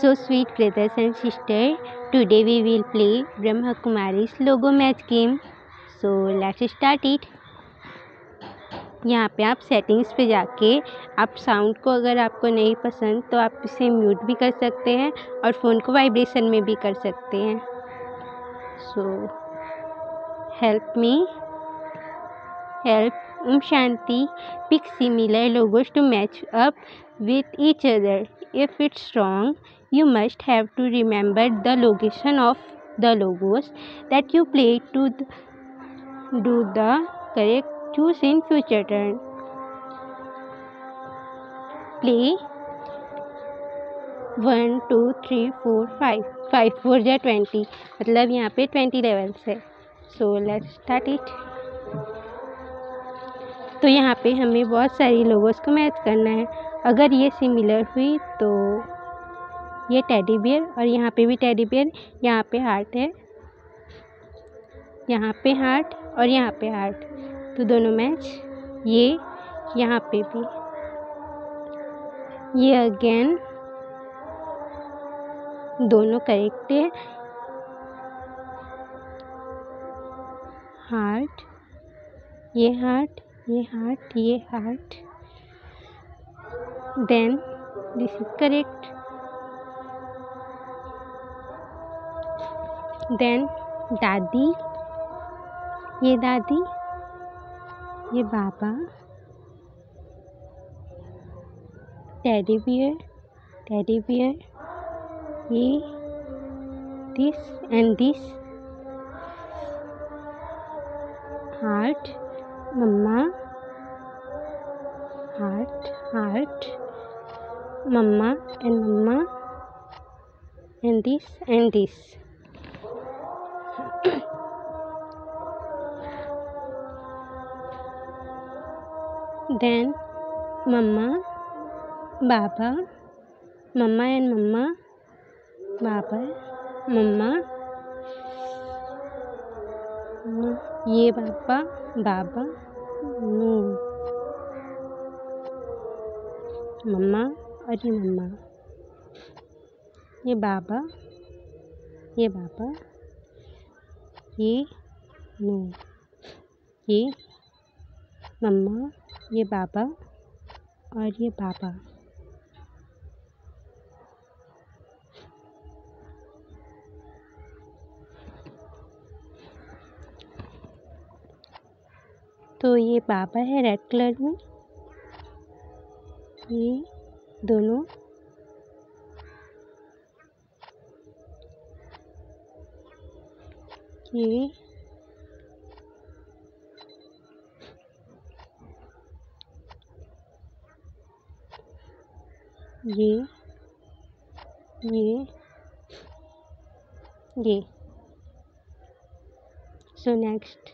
So sweet brothers and sister today we will play Brahma Kumari logo match game so let's start it यहाँ पे आप settings पे जाके, आप sound को अगर आपको नहीं पसंद तो आप इसे म्यूट भी कर सकते हैं और फ़ोन को वाइब्रेशन में भी कर सकते हैं। So help me help Om Shanti pick similar logos to match up with each other If it's wrong, you must have to remember the location of the logos that you play to do the correct choose in future turn. Play one two three four five five four या twenty मतलब यहाँ पे twenty levels है सो let's start it तो यहाँ पे हमें बहुत सारी लोगोस को मैच करना है अगर ये सिमिलर हुई तो ये टेडी बियर और यहाँ पे भी टेडी बियर यहाँ पे हार्ट है। यहाँ पे हार्ट और यहाँ पे हार्ट तो दोनों मैच ये, यहाँ पे भी। ये अगेन दोनों करेक्ट है। हार्ट ये हार्ट ये हार्ट ये heart then this is correct then दादी ये दादी ये बाबा टेडी बियर टेडी बियर ये this and this heart mama mama and mama and this and this then mama baba mama and mama baba mama ये बाबा बाबा no मम्मा और ये मम्मा ये बाबा ये बाबा, ये नो, ये मम्मा, ये बाबा और ये बाबा तो ये बाबा है रेड कलर में। ये दोनों। ये। ये। ये। ये। सो नेक्स्ट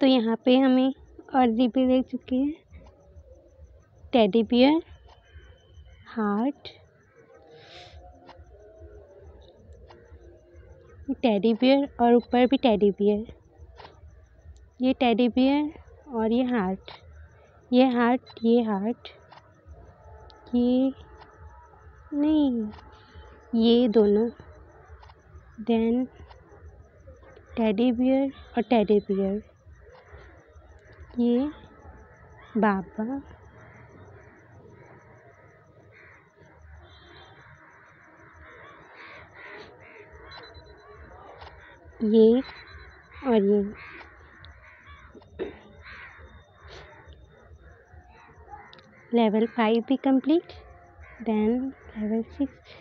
तो यहाँ पे हमें और रिपी देख चुके हैं। Teddy bear, heart. Teddy bear और ऊपर भी टेडी बियर। ये टेडी बियर और ये हार्ट। ये हार्ट ये हार्ट। ये नहीं, ये दोनों। देन टेडी बियर और टेडी बियर। ये बाबा। ये और ये। लेवल फाइव भी कंप्लीट देन लेवल सिक्स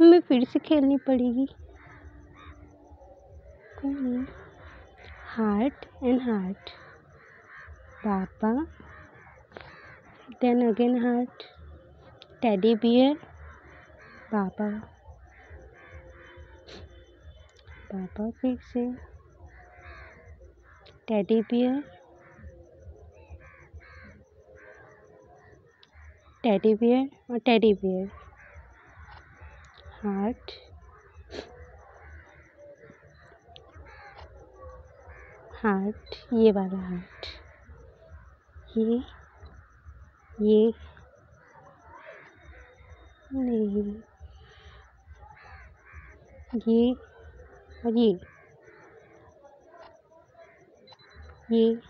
हमें फिर से खेलनी पड़ेगी। Heart and heart Papa, then again heart, teddy bear, Papa, Papa फिर से टेडी बियर टेडी बियर और टेडी बियर हार्ट हार्ट ये वाला हार्ट ये ये नहीं। ये और ये। ये।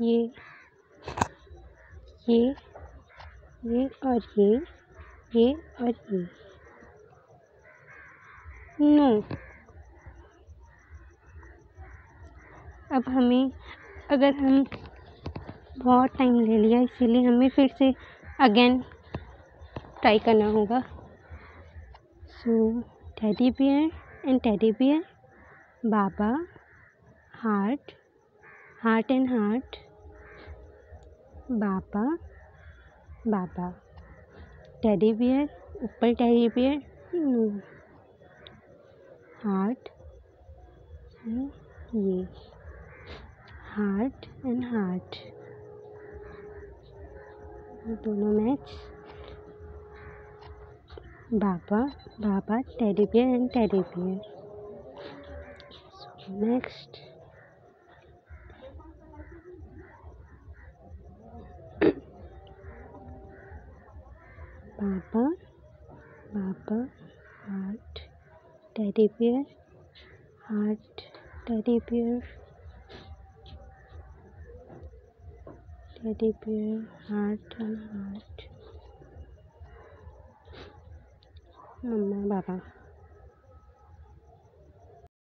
ये। ये। ये और ये। ये और ये। नो। अब हमें, अगर हम बहुत टाइम ले लिया, इसीलिए हमें फिर से अगेन ट्राई करना होगा। So teddy bear and teddy bear Baba heart heart and heart बाबा बाबा टेडी बियर ऊपर टेडी बियर हार्ट ये। हार्ट एंड हार्ट दोनों मैच बाबा बाबा teddy bear and teddy bear next Baba Baba heart teddy bear heart teddy bear teddy bear, heart and heart. Mama, Papa.